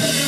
Thank you.